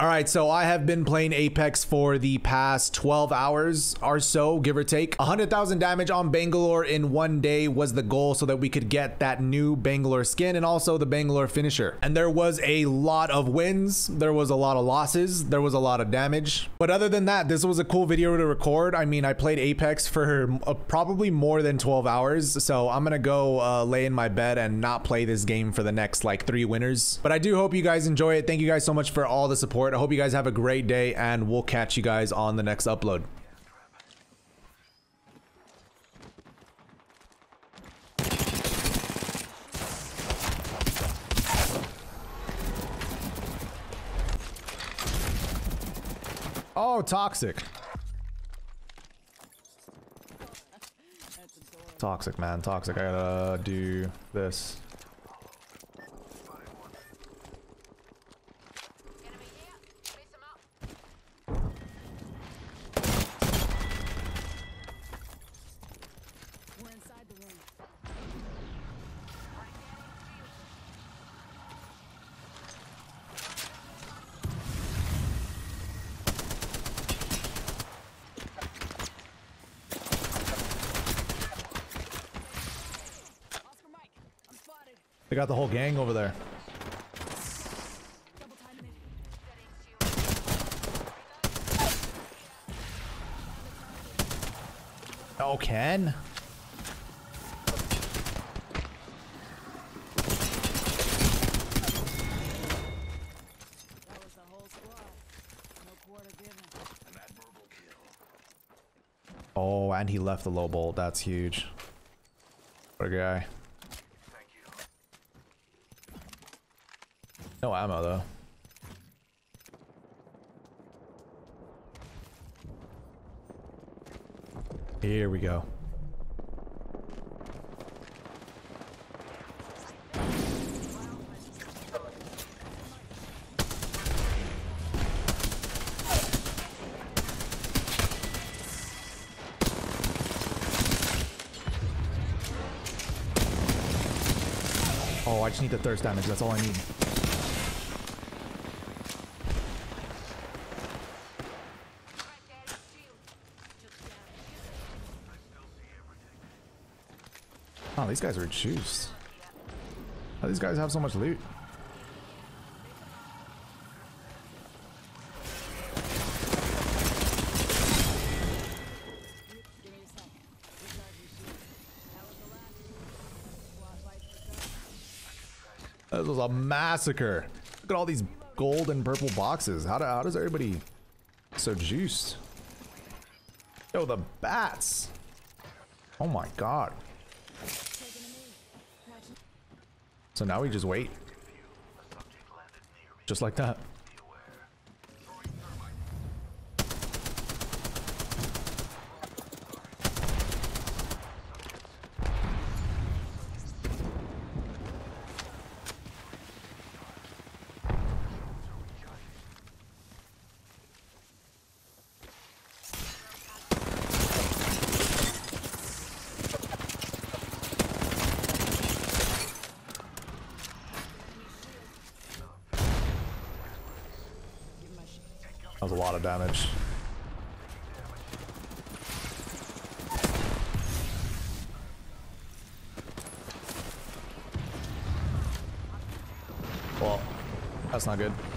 All right, so I have been playing Apex for the past 12 hours or so, give or take. 100,000 damage on Bangalore in one day was the goal so that we could get that new Bangalore skin and also the Bangalore finisher. And there was a lot of wins. There was a lot of losses. There was a lot of damage. But other than that, this was a cool video to record. I mean, I played Apex for uh, probably more than 12 hours. So I'm to go uh, lay in my bed and not play this game for the next like three winners. But I do hope you guys enjoy it. Thank you guys so much for all the support. I hope you guys have a great day and we'll catch you guys on the next upload. Oh, toxic. Toxic, man. Toxic. I gotta do this. Enemy here. Chase them up. We're inside the ring. Oscar Mike, I'm spotted. They got the whole gang over there. Oh, Ken? Oh, and he left the low bolt. That's huge. What a guy. No ammo, though. Here we go. Oh, I just need the thirst damage. That's all I need. Right there. Shield. Just down. Oh, these guys are juiced. How these guys have so much loot? This was a massacre. Look at all these gold and purple boxes. How, do, how does everybody so juiced? Yo, the bats. Oh my god. So now we just wait. Just like that. Give my shield. That was a lot of damage. Well, that's not good.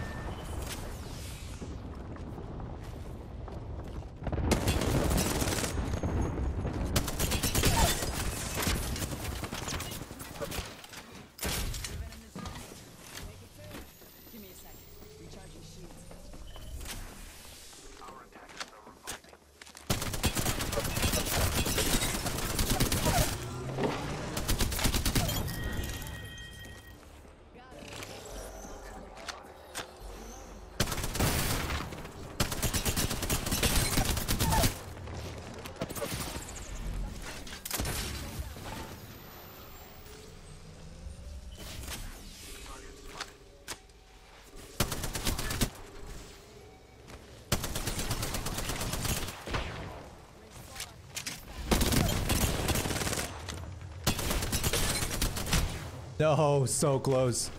No, so close.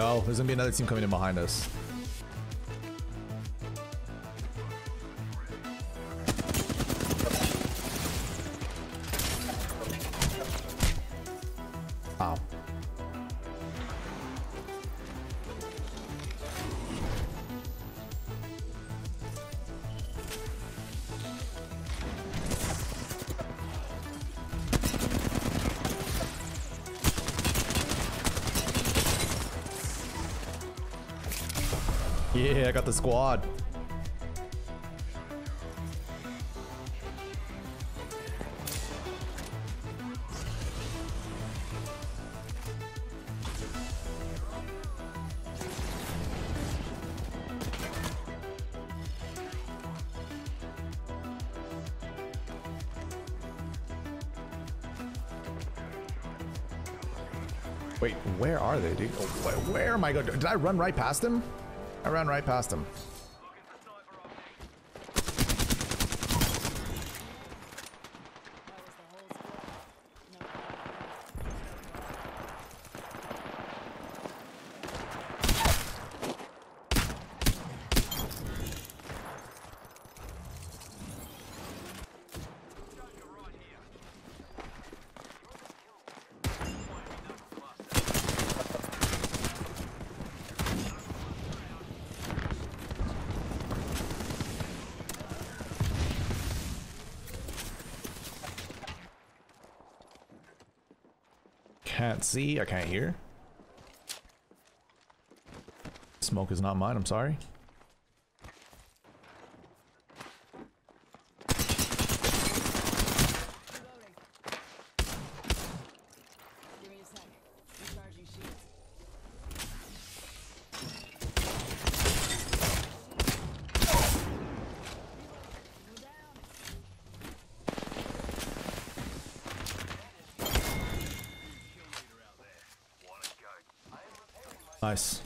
Go. There's gonna be another team coming in behind us. Yeah, I got the squad. Wait, where are they, dude? Oh, wh- Where am I going? Did I run right past him? I ran right past him. Can't see, I can't hear. Smoke is not mine, I'm sorry. Reloading. Give me a sec. Recharging shields. Go down. Nice.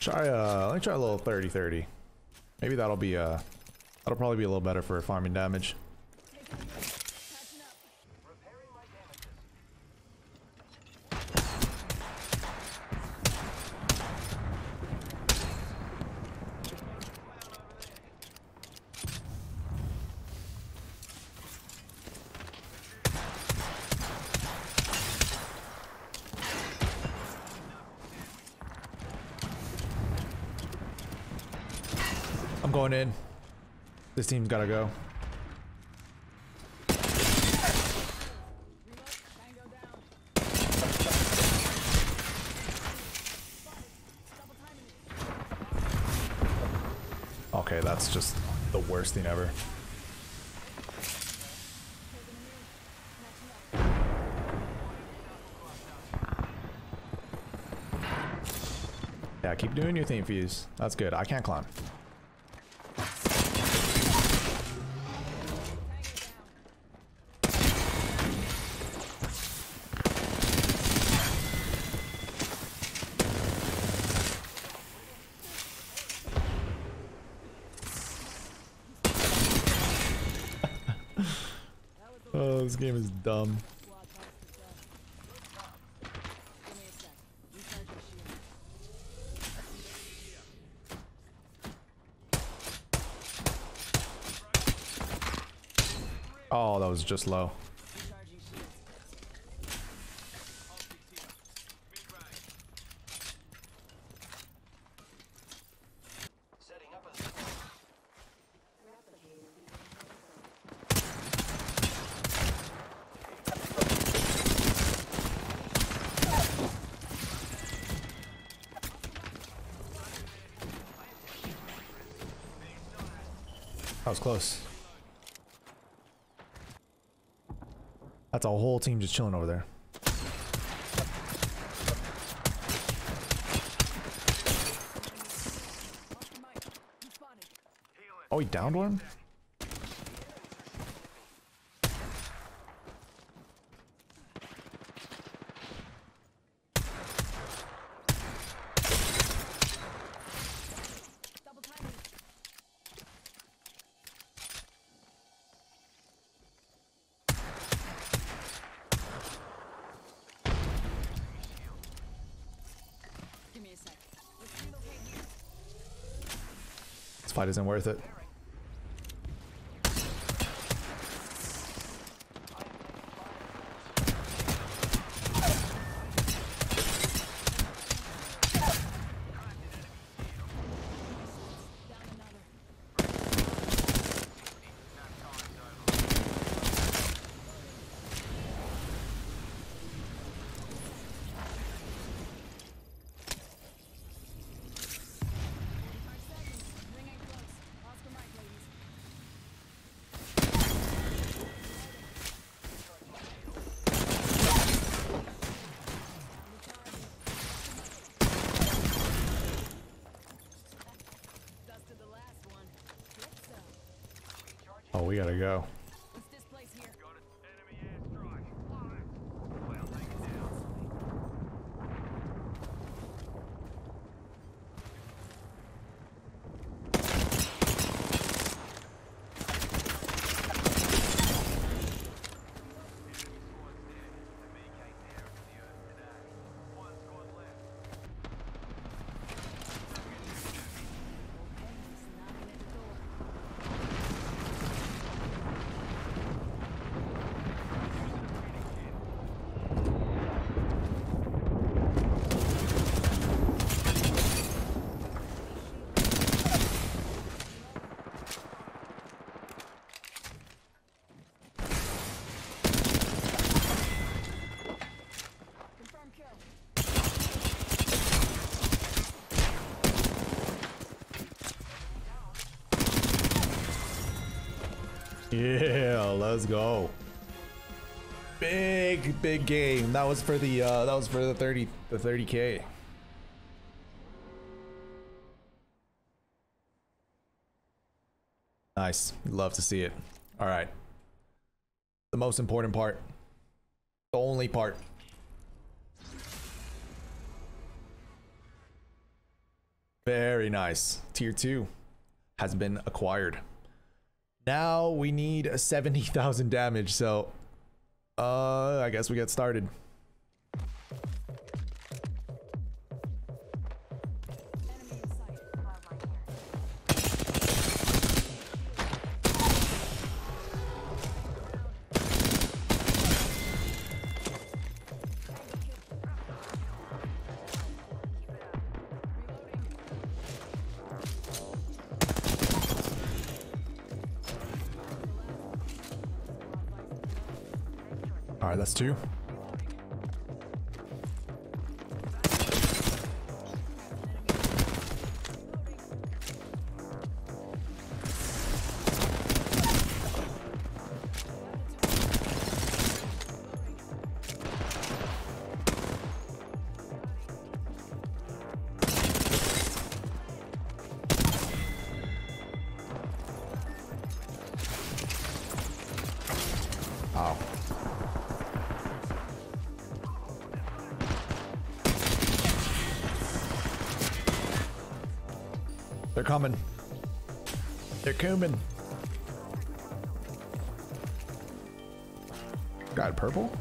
Try uh let me try a little 30-30. Maybe that'll be uh that'll probably be a little better for farming damage. In. This team's gotta go. Okay, that's just the worst thing ever. Yeah, keep doing your thing, Fuse. That's good. I can't climb. Shield. Oh, that was just low. That was close. That's a whole team just chilling over there. Oh, he downed one? Double timing. Give me a sec. Let's relocate here. This fight isn't worth it. Down another. Forty-five seconds. Ring ain't close. Oscar Mike, ladies. Dusted the last one. Hope so. Oh, we gotta go. Let's displace here. Okay, he's knocking at the door. Confirm kill. Yeah, let's go. Big, big game. That was for the uh that was for the 30 the 30k. Nice. Love to see it. All right. The most important part. The only part. Very nice. Tier 2 has been acquired. Now we need 70,000 damage, so uh I guess we get started. All right, oh. They're coming. They're coming. Got purple.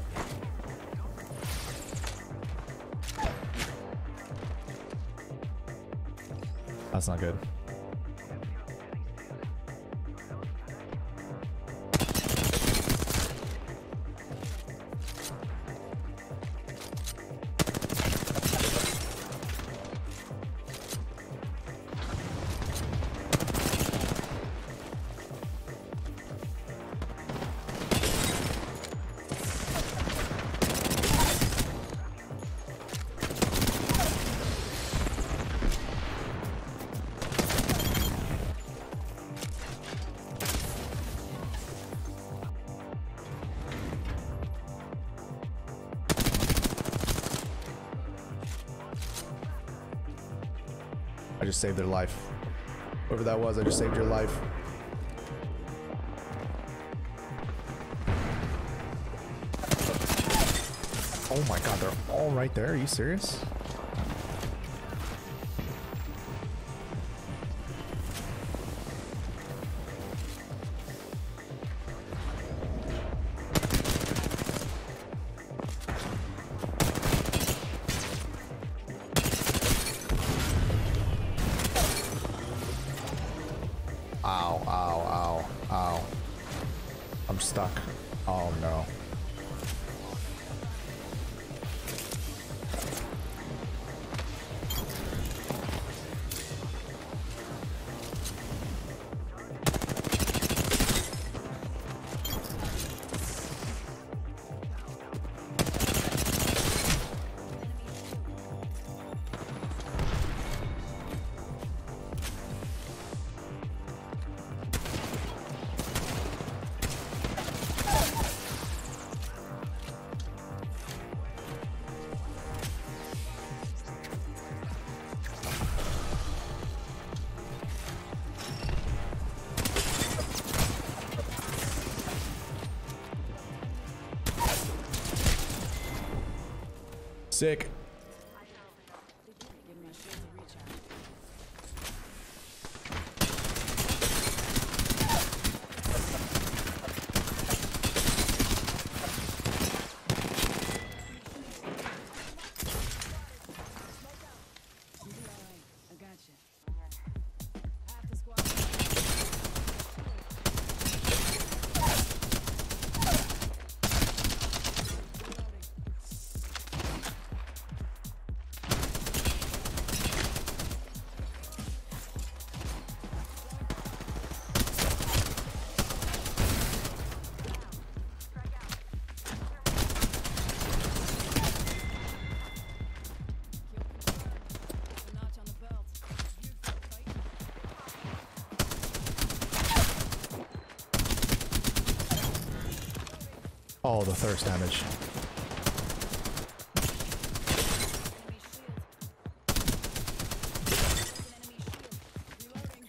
That's not good. Just saved their life. Whoever that was, I just saved your life. Oh my god, they're all right there. Are you serious? Sick. Oh, the thirst damage. Enemy shield. There's an enemy shield. Reloading.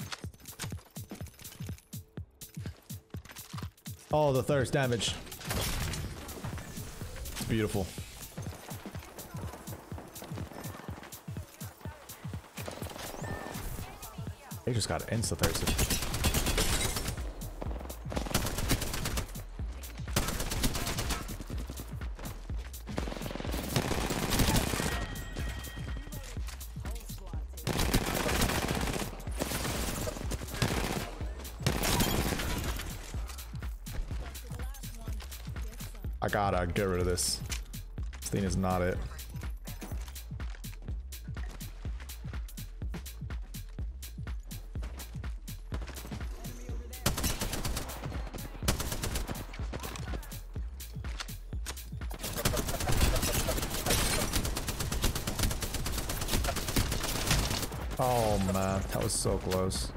Oh, the thirst damage. It's beautiful. They just got insta I gotta get rid of this. This thing is not it. Oh man, that was so close.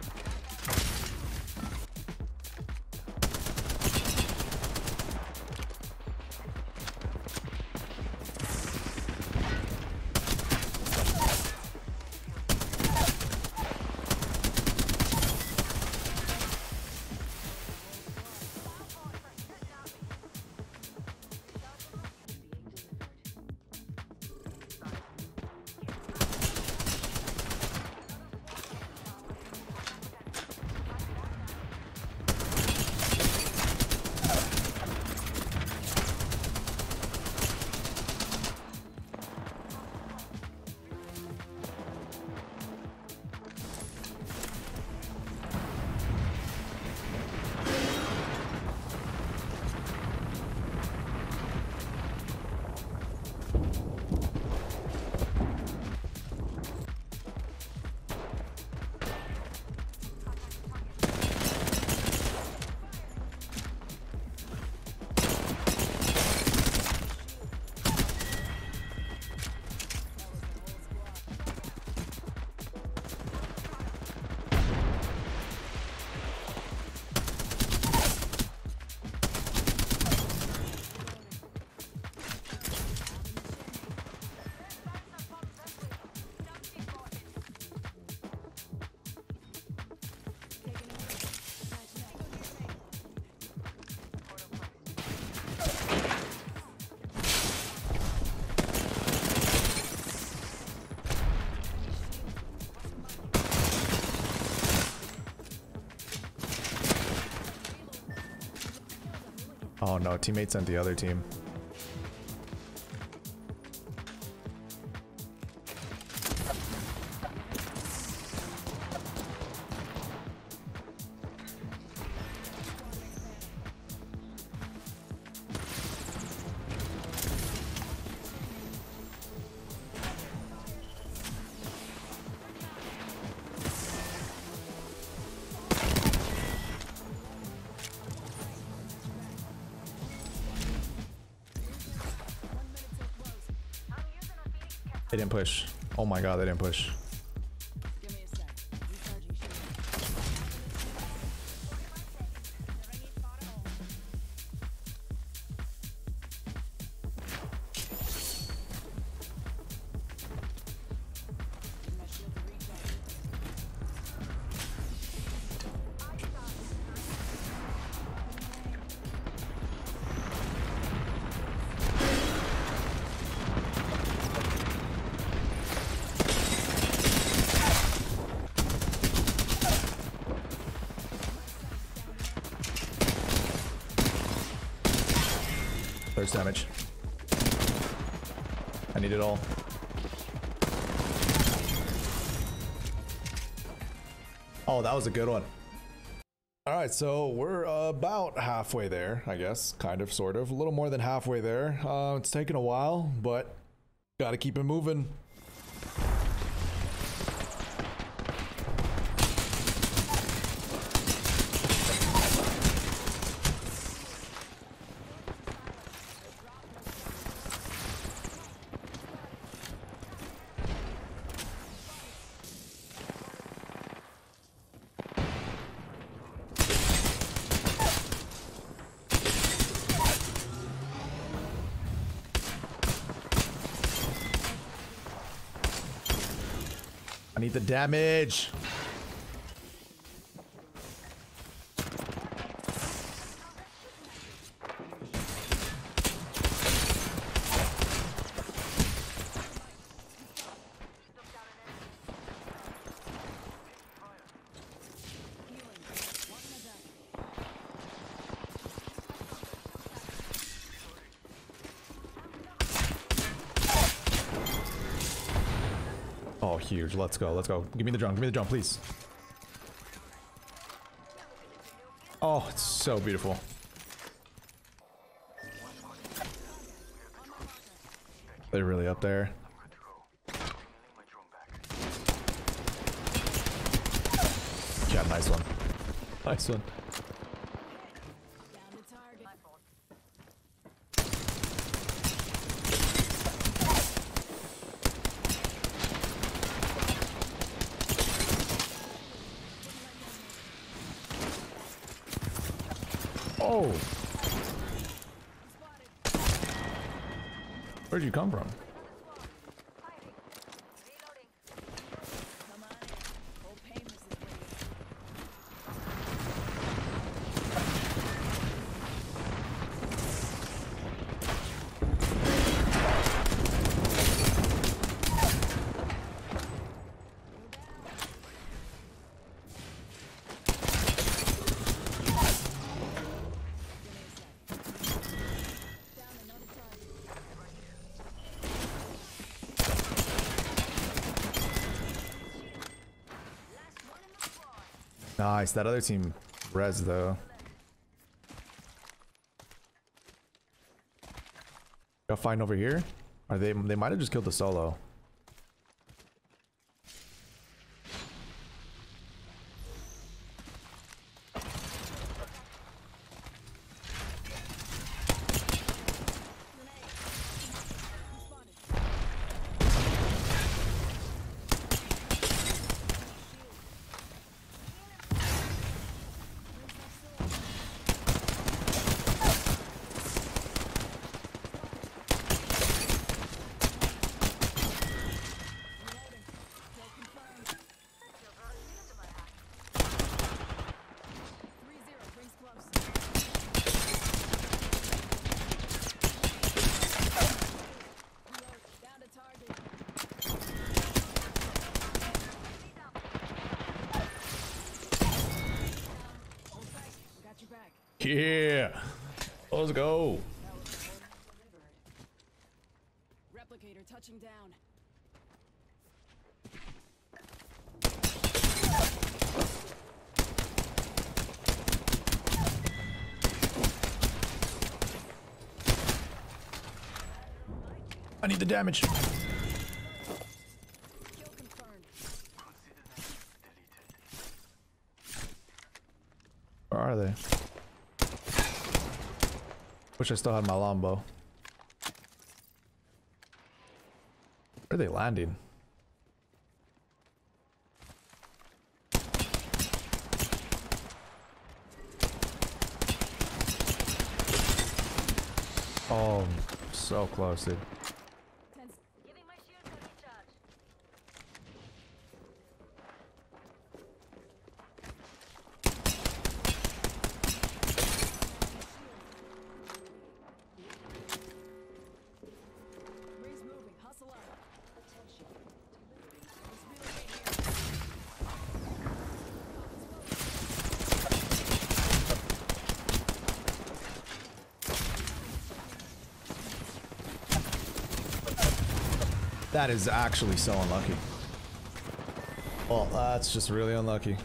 Oh no, teammate sent the other team. They didn't push. Oh my god, they didn't push. That was a good one. All right, so we're about halfway there, I guess. Kind of, sort of. A little more than halfway there. Uh, it's taken a while, but gotta keep it moving. I need the damage. Huge. Let's go. Let's go. Give me the drum. Give me the drum, please. Oh, it's so beautiful. They're really up there. Yeah, nice one. Nice one. Oh! Where'd you come from? Reloading. Come on in. Full payments is waiting. Give me a sec. Down another target. Last one in the squad. Nice. That other team res though. Got fighting over here? Are they? They might have just killed the solo. Three zero. Brings close. Reload. Down to target. Hold tight. We got your back. Yeah. Let's go. Replicator touching down. I need the damage. Kill confirmed. Where are they? Wish I still had my longbow. Where are they landing? Oh, so close, dude. Ten Giving my shield a recharge. Ray's moving. Hustle up. Attention. Let's relocate here. That is actually so unlucky. Well, that's just really unlucky.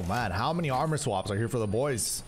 Oh man, how many armor swaps are here for the boys?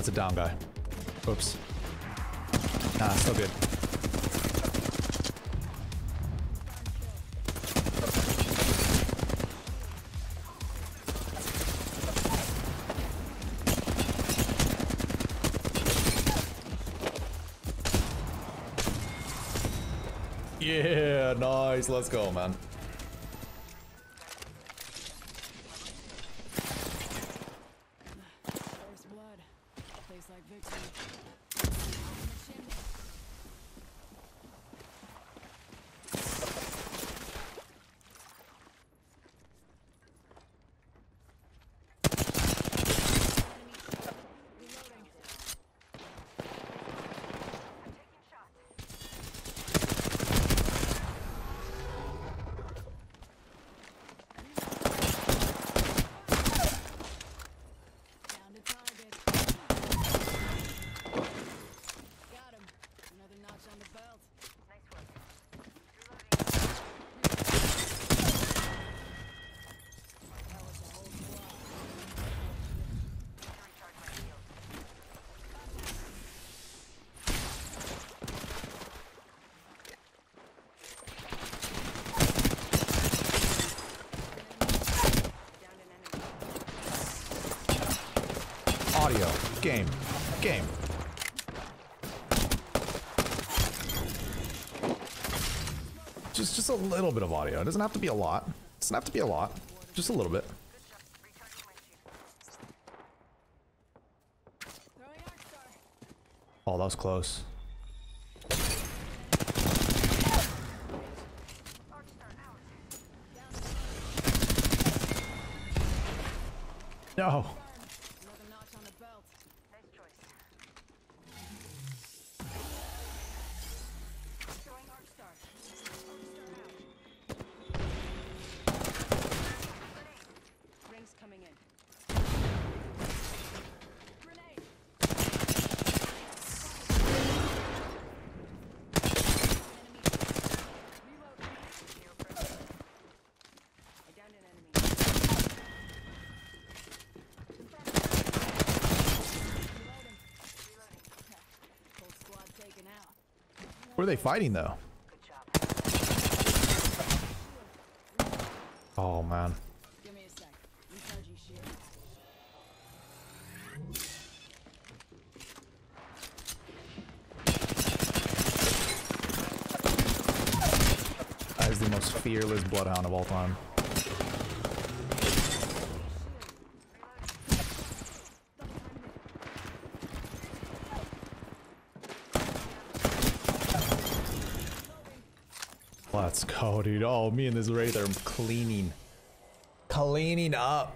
That's a down guy. Oops. Nah, still good. Yeah, nice. Let's go, man. Audio. Game. Game. Just just a little bit of audio. It doesn't have to be a lot. It doesn't have to be a lot. Just a little bit. Oh, that was close. No. Another notch on the belt. Nice choice. Throwing arc star. Rings coming in. Grenade. I downed an enemy. Whole squad taken out. What are they fighting though? Oh man. That is the most fearless bloodhound of all time. Let's go, dude. Oh, me and this Wraith are cleaning. Cleaning up.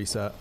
Reset.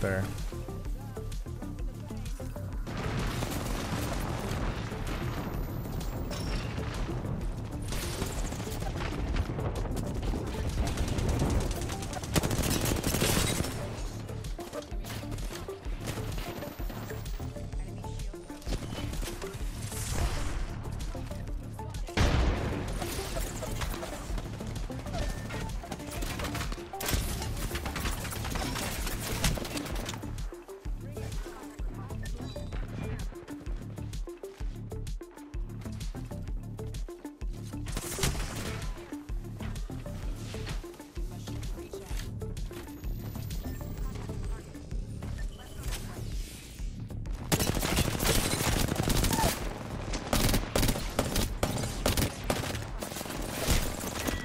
There.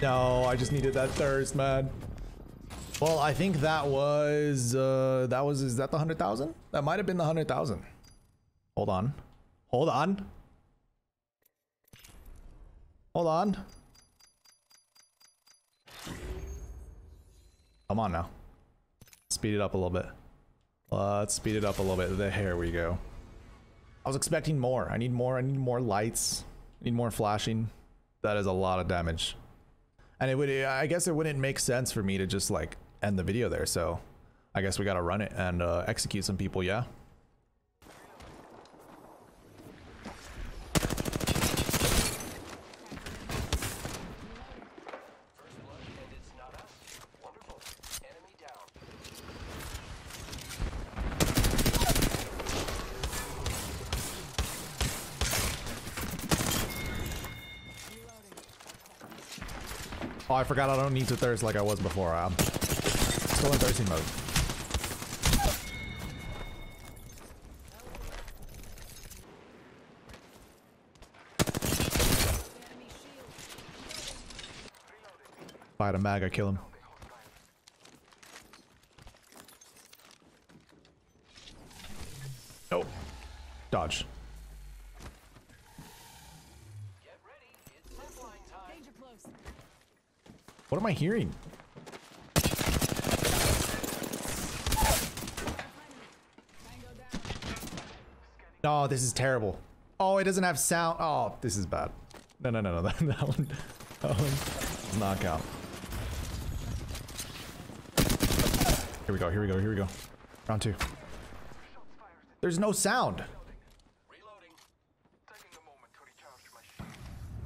No, I just needed that thirst, man. Well, I think that was uh that was is that the hundred thousand? That might have been the hundred thousand. Hold on. Hold on. Hold on. Come on now. Speed it up a little bit. Let's speed it up a little bit. There we go. I was expecting more. I need more. I need more lights. I need more flashing. That is a lot of damage. And it would, I guess it wouldn't make sense for me to just like end the video there. So I guess we got to run it and uh, execute some people. Yeah. First blood, and it's not us. Wonderful. Enemy down. Oh, I forgot I don't need to thirst like I was before. I'm still in thirsting mode. Fight a mag, I kill him. Nope. Dodge. Get ready. It's zipline time. Danger close. What am I hearing? Down. Oh, this is terrible. Oh, it doesn't have sound. Oh, this is bad. No, no, no, no. That, one, that one count. Here we go. Here we go. Here we go. Round two. There's no sound.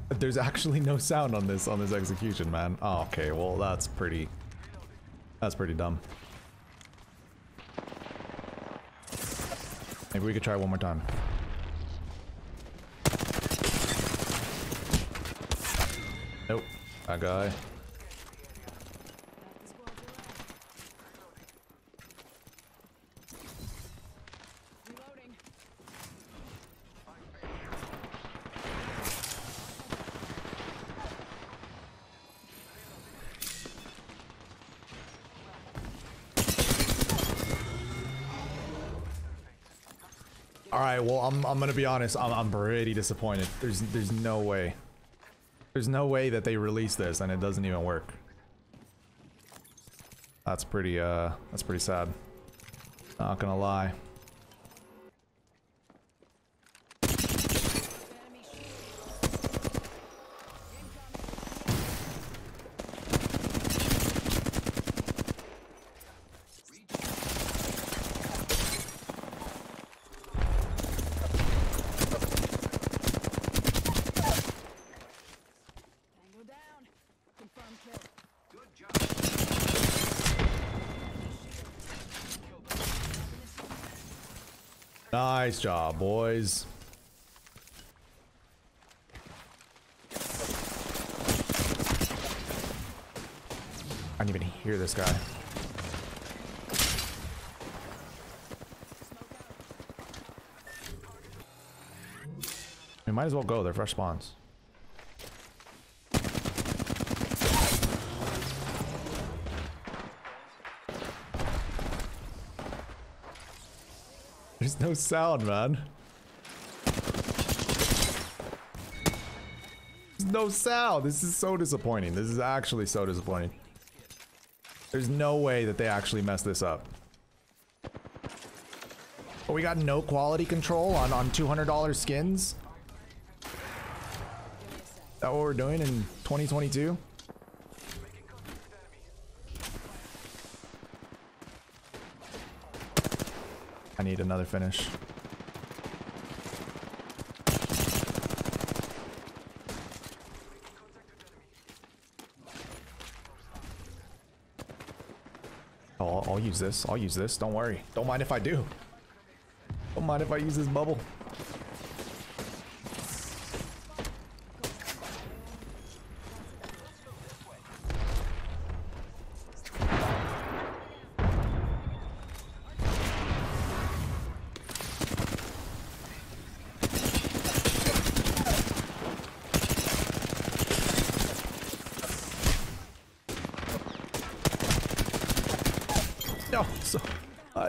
There's actually no sound on this on this execution, man. Oh, okay. Well, that's pretty. That's pretty dumb. Maybe we could try one more time. Nope. That guy. I'm gonna be honest. I'm I'm pretty disappointed. There's there's no way. There's no way that they release this and it doesn't even work. That's pretty uh that's pretty sad. Not gonna lie. Nice job, boys. I didn't even hear this guy. We might as well go. They're fresh spawns. There's no sound, man. There's no sound. This is so disappointing. This is actually so disappointing. There's no way that they actually messed this up. We got no quality control on, on $200 skins? That what we're doing in 2022? Need another finish. I'll, I'll use this. I'll use this. Don't worry. Don't mind if I do. Don't mind if I use this bubble.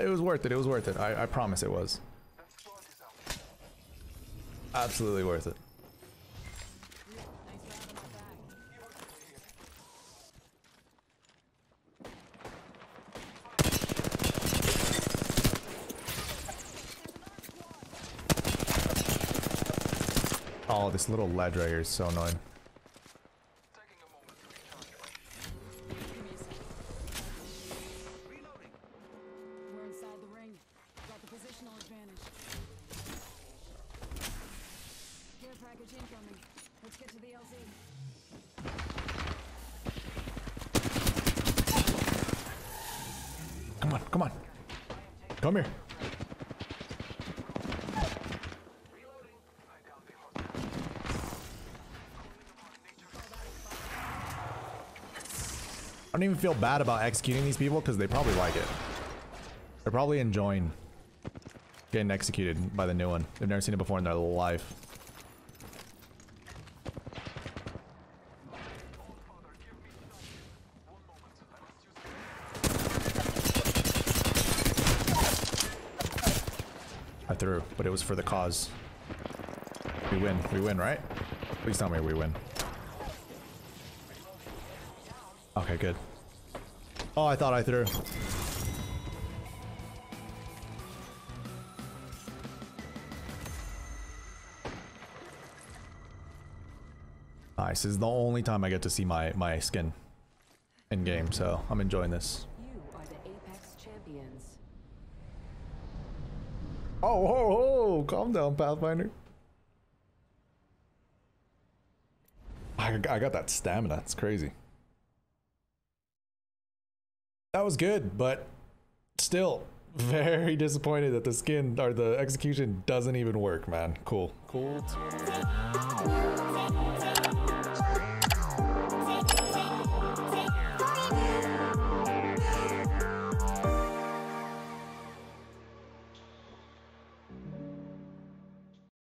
It was worth it. It was worth it. I, I promise it was. Absolutely worth it. Oh, this little ledge right here is so annoying. Don't even feel bad about executing these people because they probably like it. They're probably enjoying getting executed by the new one. They've never seen it before in their life. I threw, but it was for the cause. We win. We win, right? Please tell me we win. Okay, good. Oh, I thought I threw. Nice. This is the only time I get to see my, my skin in game, so I'm enjoying this. You are the Apex champions. Oh, oh, oh, calm down, Pathfinder. I, I got that stamina. It's crazy. That was good, but still very disappointed that the skin or the execution doesn't even work, man. Cool. Cool.